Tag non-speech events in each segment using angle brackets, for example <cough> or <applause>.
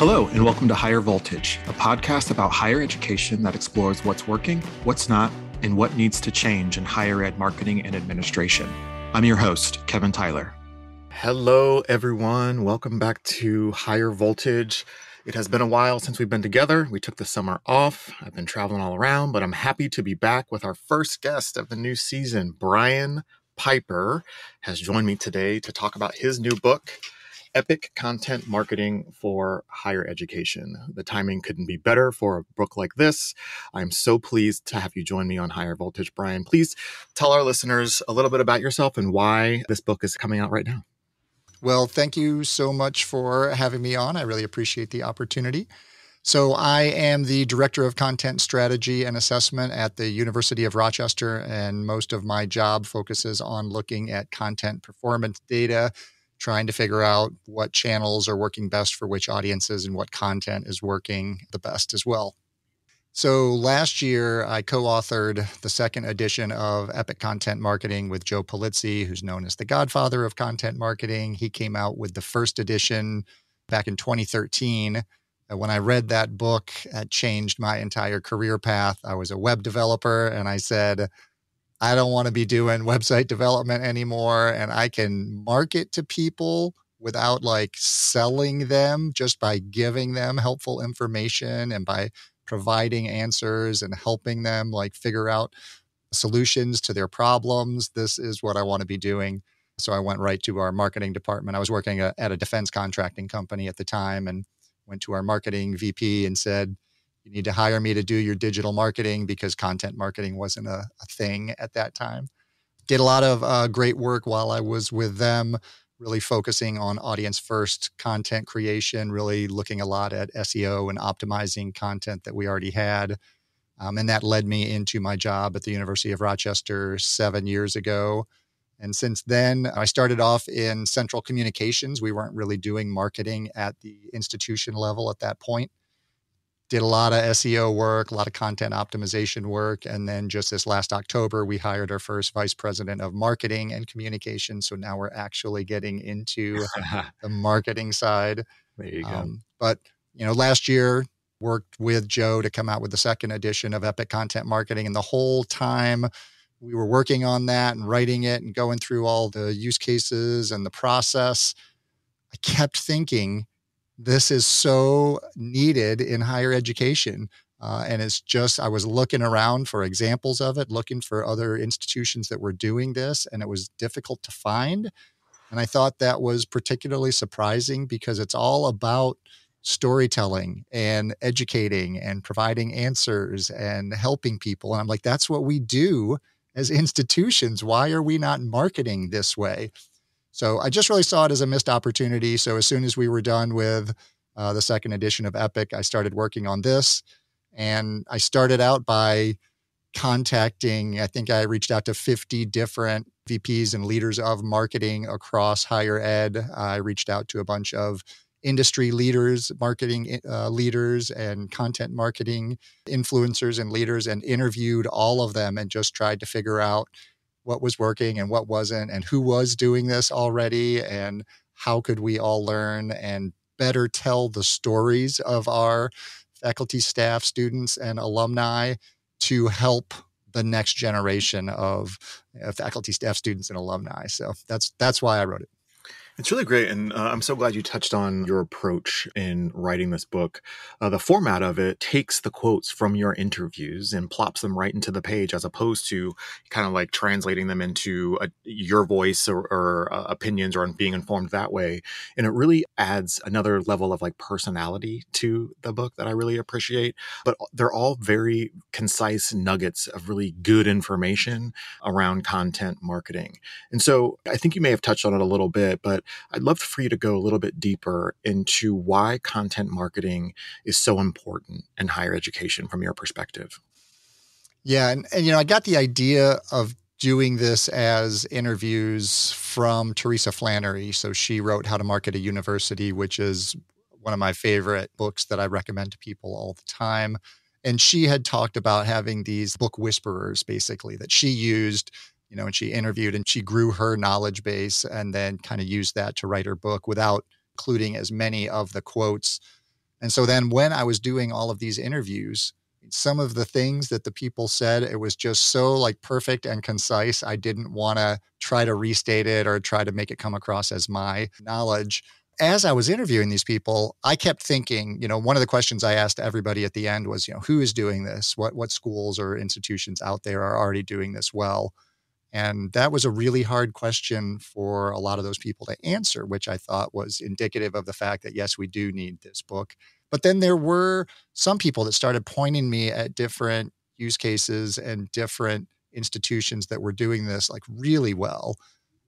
Hello, and welcome to Higher Voltage, a podcast about higher education that explores what's working, what's not, and what needs to change in higher ed marketing and administration. I'm your host, Kevin Tyler. Hello, everyone. Welcome back to Higher Voltage. It has been a while since we've been together. We took the summer off. I've been traveling all around, but I'm happy to be back with our first guest of the new season. Brian Piper has joined me today to talk about his new book, Epic Content Marketing for Higher Education. The timing couldn't be better for a book like this. I'm so pleased to have you join me on Higher Voltage, Brian. Please tell our listeners a little bit about yourself and why this book is coming out right now. Well, thank you so much for having me on. I really appreciate the opportunity. So, I am the Director of Content Strategy and Assessment at the University of Rochester, and most of my job focuses on looking at content performance data, trying to figure out what channels are working best for which audiences and what content is working the best as well. So last year, I co authored the second edition of Epic Content Marketing with Joe Pulizzi, who's known as the godfather of content marketing. He came out with the first edition back in 2013. When I read that book, it changed my entire career path. I was a web developer and I said, I don't want to be doing website development anymore. And I can market to people without like selling them just by giving them helpful information and by providing answers and helping them like figure out solutions to their problems. This is what I want to be doing. So I went right to our marketing department. I was working at a defense contracting company at the time and went to our marketing VP and said, You need to hire me to do your digital marketing because content marketing wasn't a, a thing at that time. Did a lot of uh, great work while I was with them really focusing on audience first content creation, really looking a lot at SEO and optimizing content that we already had. Um, and that led me into my job at the University of Rochester seven years ago. And since then, I started off in central communications. We weren't really doing marketing at the institution level at that point did a lot of SEO work, a lot of content optimization work. And then just this last October, we hired our first vice president of marketing and communication. So now we're actually getting into <laughs> the marketing side. There you go. Um, but, you know, last year, worked with Joe to come out with the second edition of Epic Content Marketing. And the whole time we were working on that and writing it and going through all the use cases and the process, I kept thinking, this is so needed in higher education. Uh, and it's just, I was looking around for examples of it, looking for other institutions that were doing this, and it was difficult to find. And I thought that was particularly surprising because it's all about storytelling and educating and providing answers and helping people. And I'm like, that's what we do as <laughs> institutions. Why are we not marketing this way? So I just really saw it as a missed opportunity. So as soon as we were done with uh, the second edition of Epic, I started working on this. And I started out by contacting, I think I reached out to 50 different VPs and leaders of marketing across higher ed. I reached out to a bunch of industry leaders, marketing uh, leaders, and content marketing influencers and leaders, and interviewed all of them and just tried to figure out what was working and what wasn't, and who was doing this already, and how could we all learn and better tell the stories of our faculty, staff, students, and alumni to help the next generation of uh, faculty, staff, students, and alumni. So that's that's why I wrote it. It's really great. And uh, I'm so glad you touched on your approach in writing this book. Uh, the format of it takes the quotes from your interviews and plops them right into the page as opposed to kind of like translating them into a, your voice or, or uh, opinions or being informed that way. And it really adds another level of like personality to the book that I really appreciate. But they're all very concise nuggets of really good information around content marketing. And so I think you may have touched on it a little bit, but I'd love for you to go a little bit deeper into why content marketing is so important in higher education from your perspective. Yeah, and, and you know, I got the idea of doing this as interviews from Teresa Flannery. So she wrote How to Market a University, which is one of my favorite books that I recommend to people all the time. And she had talked about having these book whisperers, basically, that she used you know, and she interviewed and she grew her knowledge base and then kind of used that to write her book without including as many of the quotes And so then when I was doing all of these interviews, some of the things that the people said, it was just so like perfect and concise. I didn't want to try to restate it or try to make it come across as my knowledge. As I was interviewing these people, I kept thinking, you know, one of the questions I asked everybody at the end was, you know, who is doing this? What what schools or institutions out there are already doing this well? And that was a really hard question for a lot of those people to answer, which I thought was indicative of the fact that, yes, we do need this book. But then there were some people that started pointing me at different use cases and different institutions that were doing this like really well.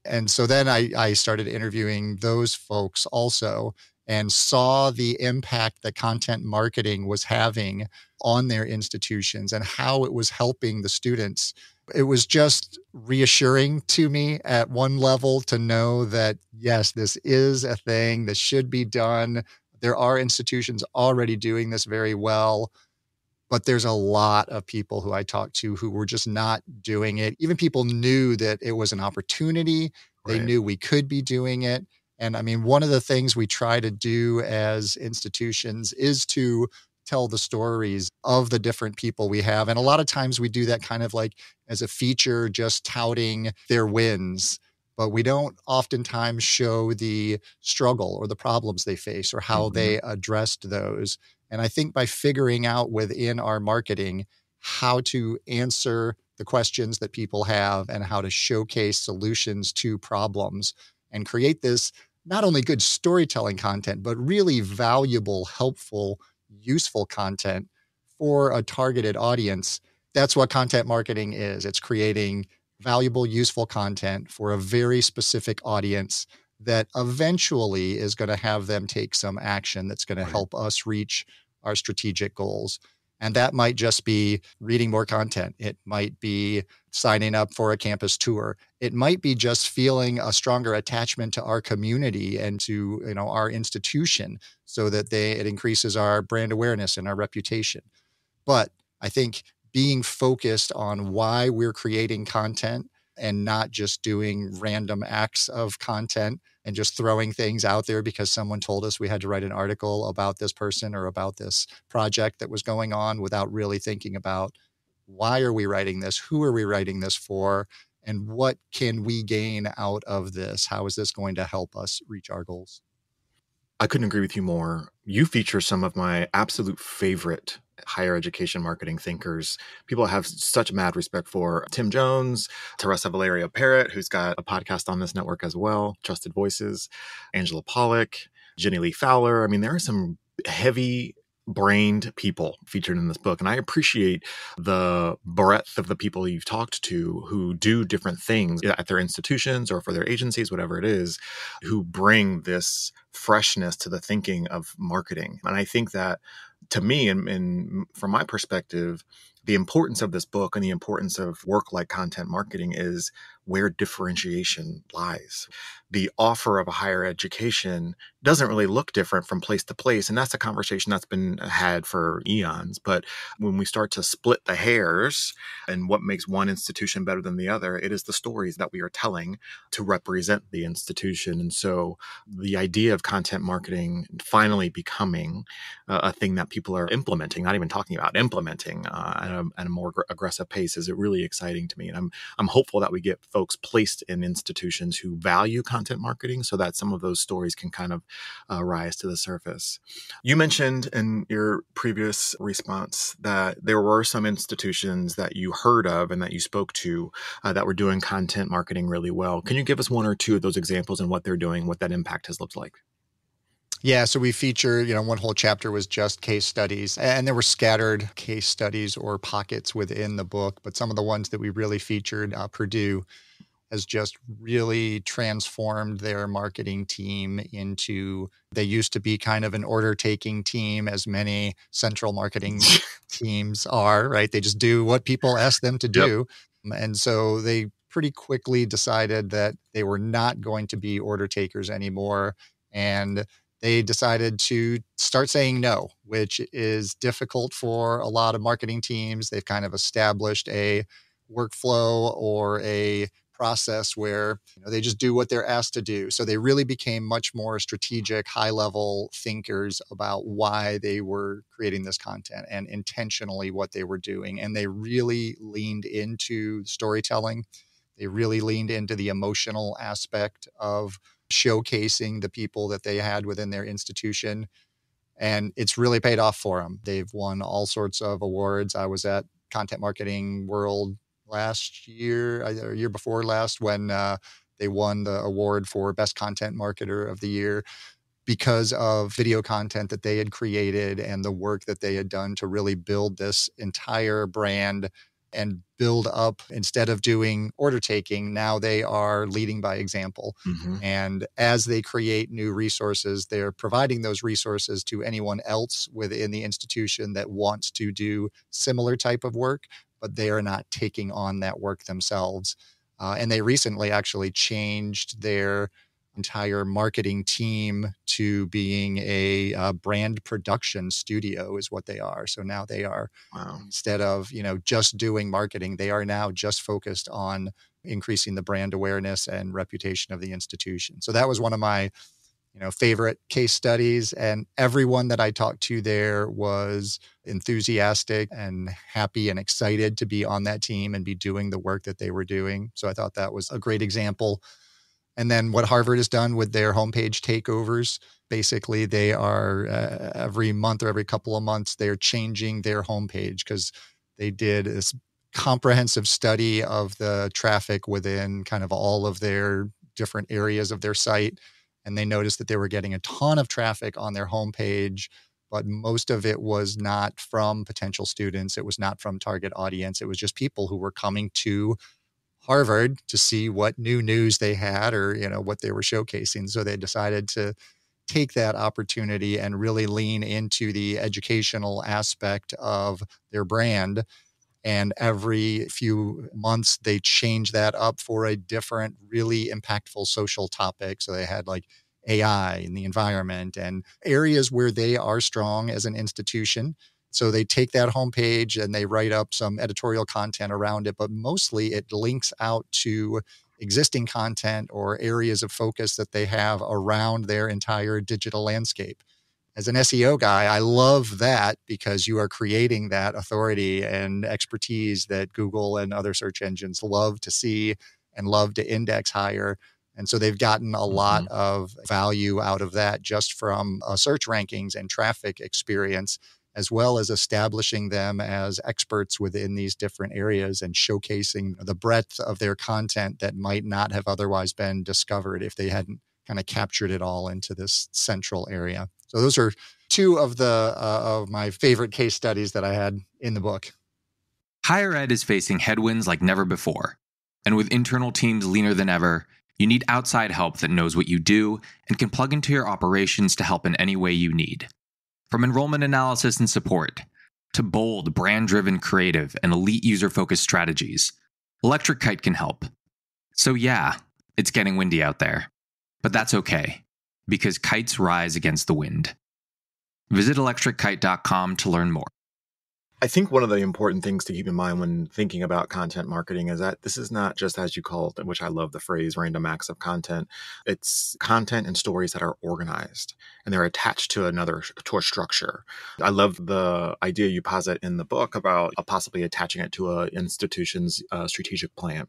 And so then I, I started interviewing those folks also and saw the impact that content marketing was having on their institutions and how it was helping the students it was just reassuring to me at one level to know that, yes, this is a thing, this should be done. There are institutions already doing this very well, but there's a lot of people who I talked to who were just not doing it. Even people knew that it was an opportunity, they right. knew we could be doing it. And I mean, one of the things we try to do as institutions is to tell the stories of the different people we have. And a lot of times we do that kind of like as a feature, just touting their wins. But we don't oftentimes show the struggle or the problems they face or how mm-hmm. they addressed those. And I think by figuring out within our marketing how to answer the questions that people have and how to showcase solutions to problems and create this not only good storytelling content, but really valuable, helpful useful content for a targeted audience. That's what content marketing is. It's creating valuable, useful content for a very specific audience that eventually is going to have them take some action that's going to help us reach our strategic goals. And that might just be reading more content. It might be signing up for a campus tour. It might be just feeling a stronger attachment to our community and to you know our institution so that they it increases our brand awareness and our reputation. But I think being focused on why we're creating content and not just doing random acts of content and just throwing things out there because someone told us we had to write an article about this person or about this project that was going on without really thinking about why are we writing this? Who are we writing this for? And what can we gain out of this? How is this going to help us reach our goals? I couldn't agree with you more. You feature some of my absolute favorite higher education marketing thinkers. People have such mad respect for Tim Jones, Teresa Valerio Parrot, who's got a podcast on this network as well, Trusted Voices, Angela Polec, Jenny Li Fowler. I mean, there are some heavy brained people featured in this book. And I appreciate the breadth of the people you've talked to who do different things at their institutions or for their agencies, whatever it is, who bring this freshness to the thinking of marketing. And I think that to me, and, and from my perspective, the importance of this book and the importance of work like content marketing is where differentiation lies. The offer of a higher education doesn't really look different from place to place. And that's a conversation that's been had for eons. But when we start to split the hairs and what makes one institution better than the other, it is the stories that we are telling to represent the institution. And so the idea of content marketing finally becoming a thing that people are implementing, not even talking about, implementing uh, at, a, at a more aggressive pace is it really exciting to me. And I'm, I'm hopeful that we get folks placed in institutions who value content marketing so that some of those stories can kind of uh, rise to the surface. You mentioned in your previous response that there were some institutions that you heard of and that you spoke to uh, that were doing content marketing really well. Can you give us one or two of those examples and what they're doing, what that impact has looked like? Yeah, so we featured, you know, one whole chapter was just case studies, and there were scattered case studies or pockets within the book, but some of the ones that we really featured, uh, Purdue has just really transformed their marketing team into they used to be kind of an order taking team as many central marketing <laughs> teams are right they just do what people ask them to do yep. and so they pretty quickly decided that they were not going to be order takers anymore and they decided to start saying no, which is difficult for a lot of marketing teams. They've kind of established a workflow or a process where you know, they just do what they're asked to do. So they really became much more strategic, high level thinkers about why they were creating this content and intentionally what they were doing. And they really leaned into storytelling. They really leaned into the emotional aspect of showcasing the people that they had within their institution. And it's really paid off for them. They've won all sorts of awards. I was at Content Marketing World last year, or year before last, when uh, they won the award for Best Content Marketer of the Year because of video content that they had created and the work that they had done to really build this entire brand and build up instead of doing order taking now they are leading by example mm-hmm. and as they create new resources they're providing those resources to anyone else within the institution that wants to do similar type of work but they are not taking on that work themselves uh, and they recently actually changed their entire marketing team to being a uh, brand production studio is what they are. So now they are wow. instead of you know just doing marketing they are now just focused on increasing the brand awareness and reputation of the institution. So that was one of my you know favorite case studies and everyone that i talked to there was enthusiastic and happy and excited to be on that team and be doing the work that they were doing. So i thought that was a great example and then what Harvard has done with their homepage takeovers, basically they are uh, every month or every couple of months they're changing their homepage because they did this comprehensive study of the traffic within kind of all of their different areas of their site. And they noticed that they were getting a ton of traffic on their homepage but most of it was not from potential students. It was not from target audience. It was just people who were coming to Harvard to see what new news they had or you know what they were showcasing. So they decided to take that opportunity and really lean into the educational aspect of their brand. And every few months, they change that up for a different, really impactful social topic. So they had like AI and the environment and areas where they are strong as an institution so they take that homepage and they write up some editorial content around it, but mostly it links out to existing content or areas of focus that they have around their entire digital landscape. As an SEO guy, I love that because you are creating that authority and expertise that Google and other search engines love to see and love to index higher. And so they've gotten a lot mm-hmm. of value out of that just from uh, search rankings and traffic experience as well as establishing them as experts within these different areas and showcasing the breadth of their content that might not have otherwise been discovered if they hadn't kind of captured it all into this central area. So those are two of the uh, of my favorite case studies that I had in the book. Higher ed is facing headwinds like never before. And with internal teams leaner than ever, you need outside help that knows what you do and can plug into your operations to help in any way you need. From enrollment analysis and support to bold, brand driven creative and elite user focused strategies, Electric Kite can help. So, yeah, it's getting windy out there. But that's okay, because kites rise against the wind. Visit electrickite.com to learn more. I think one of the important things to keep in mind when thinking about content marketing is that this is not just as you call it, which I love the phrase random acts of content. It's content and stories that are organized and they're attached to another to a structure. I love the idea you posit in the book about uh, possibly attaching it to an institution's uh, strategic plan,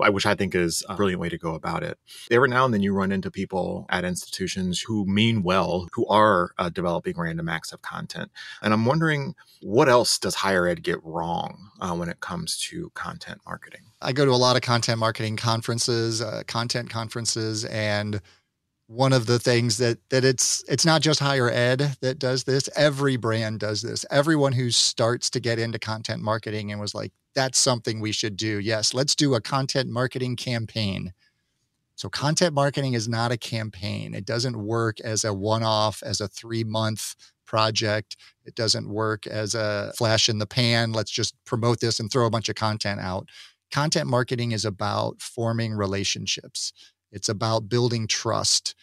I which I think is a brilliant way to go about it. Every now and then you run into people at institutions who mean well, who are uh, developing random acts of content, and I'm wondering what else does higher ed get wrong uh, when it comes to content marketing? I go to a lot of content marketing conferences, uh, content conferences, and one of the things that that it's it's not just higher ed that does this. Every brand does this. Everyone who starts to get into content marketing and was like, "That's something we should do." Yes, let's do a content marketing campaign. So content marketing is not a campaign. It doesn't work as a one-off, as a three-month project. It doesn't work as a flash in the pan. Let's just promote this and throw a bunch of content out. Content marketing is about forming relationships, it's about building trust.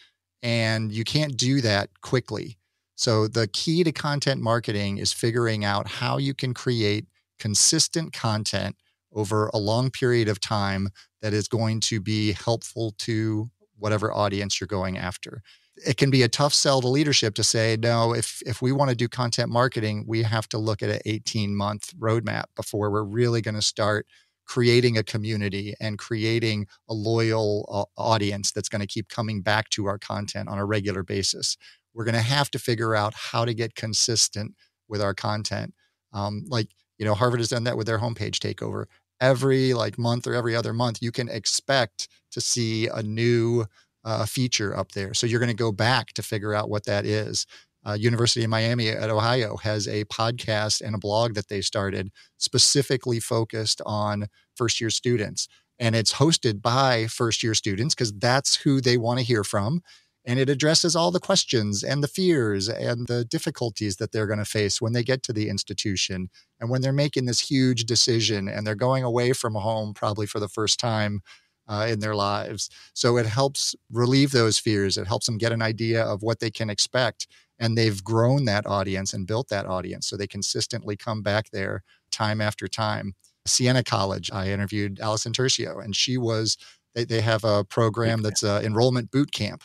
And you can't do that quickly. So, the key to content marketing is figuring out how you can create consistent content over a long period of time that is going to be helpful to whatever audience you're going after. It can be a tough sell to leadership to say, no, if, if we want to do content marketing, we have to look at an 18 month roadmap before we're really going to start creating a community and creating a loyal uh, audience that's going to keep coming back to our content on a regular basis. We're going to have to figure out how to get consistent with our content. Um, like, you know, Harvard has done that with their homepage takeover. Every like month or every other month, you can expect to see a new uh, feature up there. So you're going to go back to figure out what that is uh, University of Miami at Ohio has a podcast and a blog that they started specifically focused on first year students. And it's hosted by first year students because that's who they want to hear from. And it addresses all the questions and the fears and the difficulties that they're going to face when they get to the institution and when they're making this huge decision and they're going away from home probably for the first time uh, in their lives. So it helps relieve those fears. It helps them get an idea of what they can expect and they've grown that audience and built that audience so they consistently come back there time after time siena college i interviewed allison tercio and she was they, they have a program that's a enrollment boot camp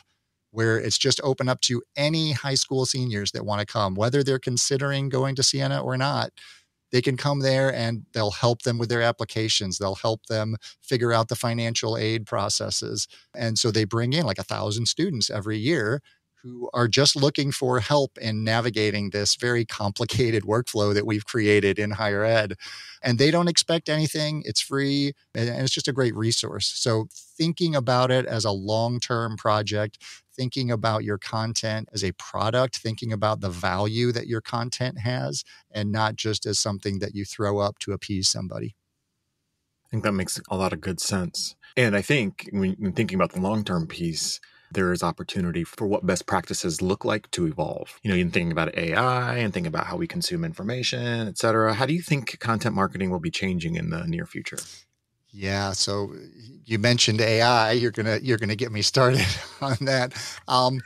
where it's just open up to any high school seniors that want to come whether they're considering going to siena or not they can come there and they'll help them with their applications. They'll help them figure out the financial aid processes. And so they bring in like a thousand students every year who are just looking for help in navigating this very complicated workflow that we've created in higher ed. And they don't expect anything, it's free, and it's just a great resource. So, thinking about it as a long term project, thinking about your content as a product, thinking about the value that your content has, and not just as something that you throw up to appease somebody. I think that makes a lot of good sense. And I think when thinking about the long term piece, there is opportunity for what best practices look like to evolve. You know, you're thinking about AI and thinking about how we consume information, et cetera. How do you think content marketing will be changing in the near future? Yeah, so you mentioned AI. You're gonna you're gonna get me started <laughs> on that. Um,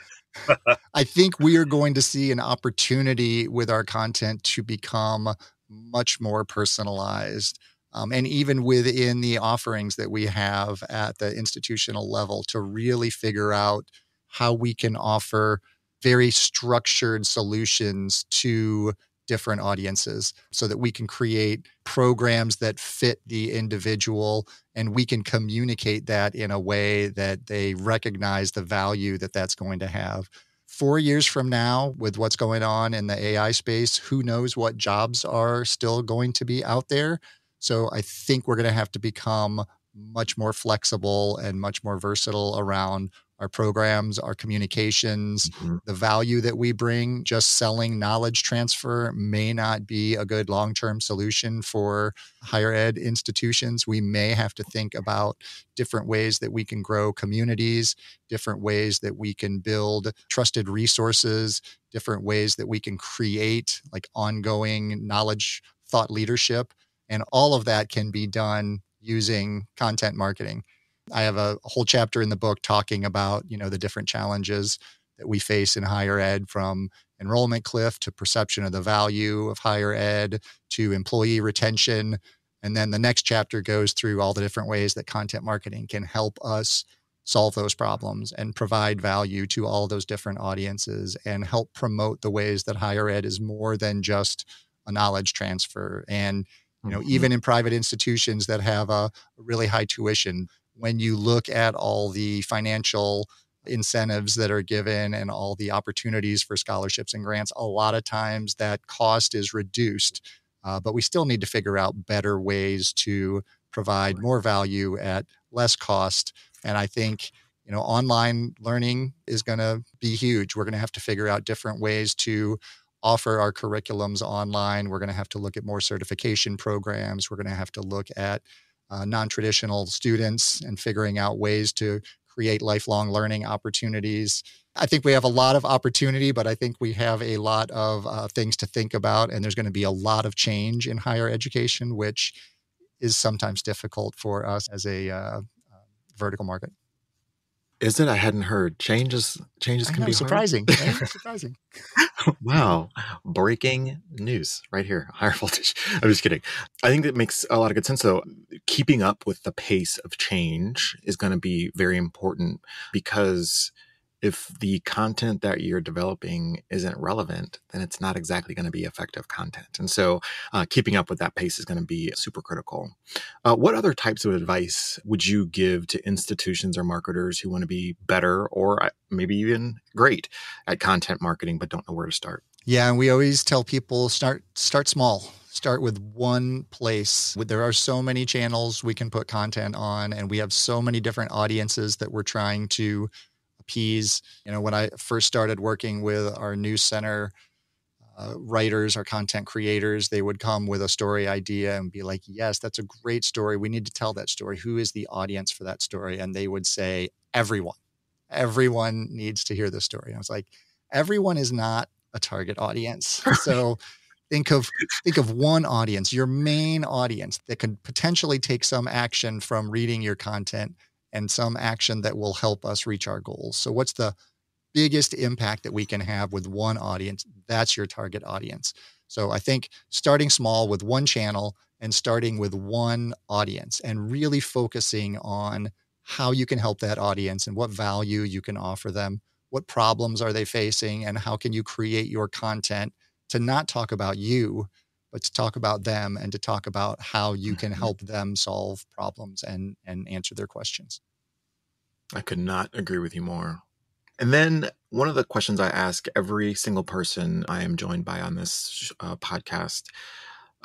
I think we are going to see an opportunity with our content to become much more personalized um, and even within the offerings that we have at the institutional level to really figure out how we can offer very structured solutions to different audiences so that we can create programs that fit the individual and we can communicate that in a way that they recognize the value that that's going to have four years from now, with what's going on in the AI space, who knows what jobs are still going to be out there? So I think we're going to have to become much more flexible and much more versatile around our programs, our communications, mm-hmm. the value that we bring. Just selling knowledge transfer may not be a good long term solution for higher ed institutions. We may have to think about different ways that we can grow communities, different ways that we can build trusted resources, different ways that we can create like ongoing knowledge thought leadership and all of that can be done using content marketing. I have a whole chapter in the book talking about, you know, the different challenges that we face in higher ed from enrollment cliff to perception of the value of higher ed to employee retention. And then the next chapter goes through all the different ways that content marketing can help us solve those problems and provide value to all those different audiences and help promote the ways that higher ed is more than just a knowledge transfer and you know, mm-hmm. even in private institutions that have a really high tuition, when you look at all the financial incentives that are given and all the opportunities for scholarships and grants, a lot of times that cost is reduced. Uh, but we still need to figure out better ways to provide more value at less cost. And I think, you know, online learning is going to be huge. We're going to have to figure out different ways to offer our curriculums online. We're going to have to look at more certification programs. We're going to have to look at uh, non traditional students and figuring out ways to create lifelong learning opportunities. I think we have a lot of opportunity, but I think we have a lot of uh, things to think about. And there's going to be a lot of change in higher education, which is sometimes difficult for us as a uh, uh vertical market. Is it? I hadn't heard. Changes changes can know, be surprising. <laughs> Right? surprising. wow. Breaking news right here. <laughs> Higher voltage. I'm just kidding. I think that makes a lot of good sense though. Keeping up with the pace of change is going to be very important because if the content that you're developing isn't relevant, then it's not exactly going to be effective content. And so, uh, keeping up with that pace is going to be super critical. Uh, what other types of advice would you give to institutions or marketers who want to be better or uh, maybe even great at content marketing but don't know where to start? Yeah, we always tell people start start small. Start with one place. There are so many channels we can put content on, and we have so many different audiences that we're trying to appease. You know, when I first started working with our news center uh, writers, our content creators, they would come with a story idea and be like, Yes, that's a great story. We need to tell that story. Who is the audience for that story? And they would say, Everyone. Everyone needs to hear this story. And I was like, Everyone is not a target audience. <laughs> So think of think of one audience, your main audience that could potentially take some action from reading your content and some action that will help us reach our goals. So, what's the biggest impact that we can have with one audience? That's your target audience. So, I think starting small with one channel and starting with one audience and really focusing on how you can help that audience and what value you can offer them. What problems are they facing, and how can you create your content to not talk about you, but to talk about them and to talk about how you can mm-hmm. help them solve problems and and answer their questions. I could not agree with you more. And then one of the questions I ask every single person I am joined by on this uh, podcast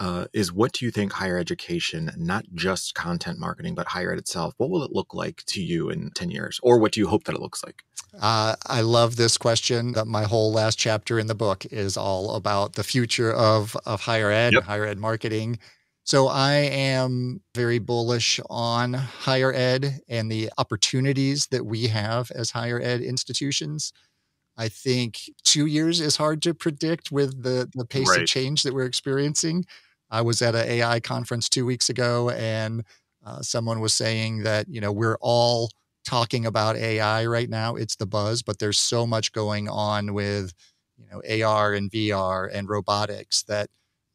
uh, is what do you think higher education, not just content marketing, but higher ed itself, what will it look like to you in 10 years? Or what do you hope that it looks like? Uh, I love this question. That my whole last chapter in the book is all about the future of, of higher ed, yep. higher ed marketing. So I am very bullish on higher ed and the opportunities that we have as higher ed institutions. I think two years is hard to predict with the, the pace right. of change that we're experiencing. I was at an AI conference two weeks ago, and uh, someone was saying that you know we're all talking about AI right now. It's the buzz, but there's so much going on with you know AR and VR and robotics that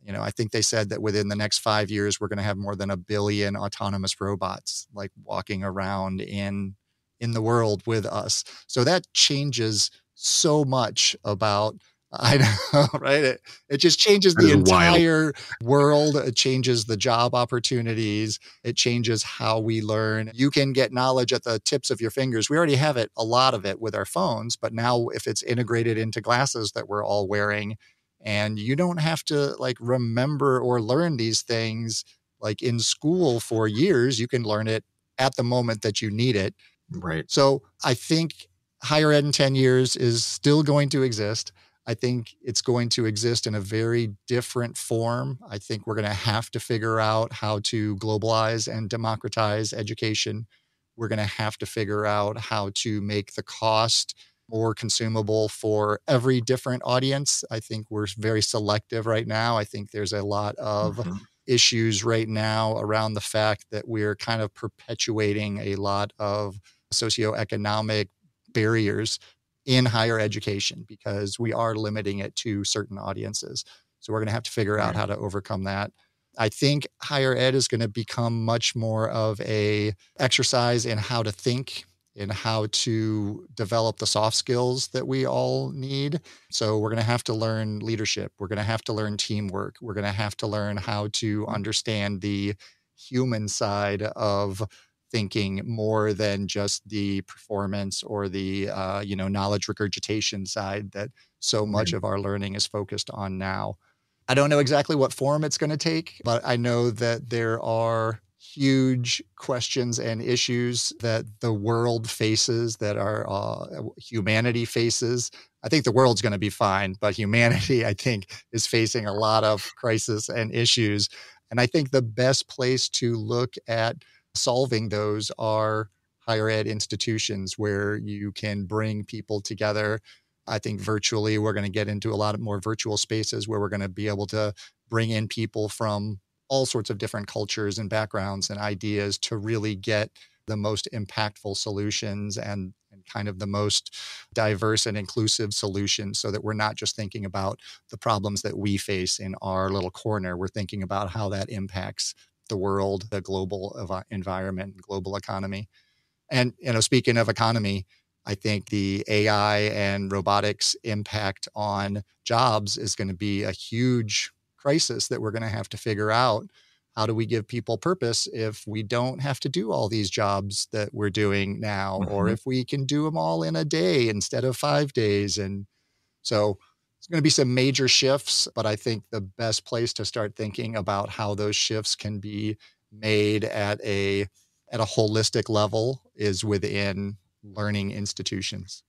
you know I think they said that within the next five years we're going to have more than a billion autonomous robots like walking around in in the world with us. So that changes so much about I <laughs> know, right? It, it just changes the entire wild. world. It changes the job opportunities. It changes how we learn. You can get knowledge at the tips of your fingers. We already have it, a lot of it with our phones, but now if it's integrated into glasses that we're all wearing, and you don't have to like remember or learn these things like in school for years, you can learn it at the moment that you need it. Right. So I think higher ed in 10 years is still going to exist. I think it's going to exist in a very different form. I think we're going to have to figure out how to globalize and democratize education. We're going to have to figure out how to make the cost more consumable for every different audience. I think we're very selective right now. I think there's a lot of mm-hmm. issues right now around the fact that we're kind of perpetuating a lot of socioeconomic barriers in higher education because we are limiting it to certain audiences. So we're going to have to figure out how to overcome that. I think higher ed is going to become much more of a exercise in how to think in how to develop the soft skills that we all need. So we're going to have to learn leadership. We're going to have to learn teamwork. We're going to have to learn how to understand the human side of thinking more than just the performance or the uh, you know knowledge regurgitation side that so much of our learning is focused on now. I don't know exactly what form it's going to take, but I know that there are huge questions and issues that the world faces, that our uh, humanity faces. I think the world's going to be fine, but humanity, I think, is facing a lot of crisis and issues. And I think the best place to look at solving those are higher ed institutions where you can bring people together. I think virtually, we're going to get into a lot of more virtual spaces where we're going to be able to bring in people from all sorts of different cultures and backgrounds and ideas to really get the most impactful solutions and, and kind of the most diverse and inclusive solutions so that we're not just thinking about the problems that we face in our little corner. We're thinking about how that impacts the world, the global environment, global economy. And, you know, speaking of economy, I think the AI and robotics impact on jobs is going to be a huge crisis that we're going to have to figure out. How do we give people purpose if we don't have to do all these jobs that we're doing now, mm-hmm. or if we can do them all in a day instead of five days? And so it's going to be some major shifts, but I think the best place to start thinking about how those shifts can be made at a at a holistic level is within learning institutions.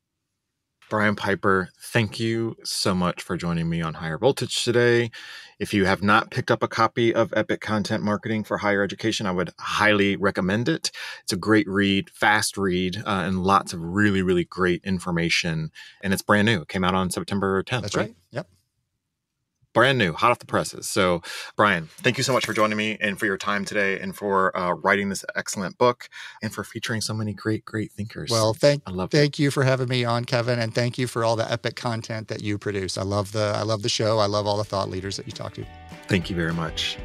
Brian Piper, thank you so much for joining me on Higher Voltage today. If you have not picked up a copy of Epic Content Marketing for Higher Education, I would highly recommend it. It's a great read, fast read, uh, and lots of really, really great information. And it's brand new. It came out on September 10th. That's right. right. Yep brand new, hot off the presses. So, Brian, thank you so much for joining me and for your time today and for uh, writing this excellent book and for featuring so many great, great thinkers. Well, thank, I love thank it. you for having me on, Kevin, and thank you for all the epic content that you produce. I love the, I love the show. I love all the thought leaders that you talk to. Thank you very much.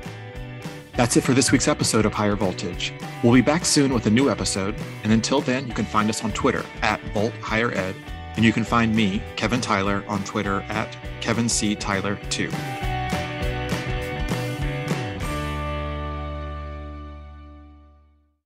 That's it for this week's episode of Higher Voltage. We'll be back soon with a new episode, and until then, you can find us on Twitter at Volt Higher Ed and you can find me, Kevin Tyler, on Twitter at Kevin C. Tyler 2.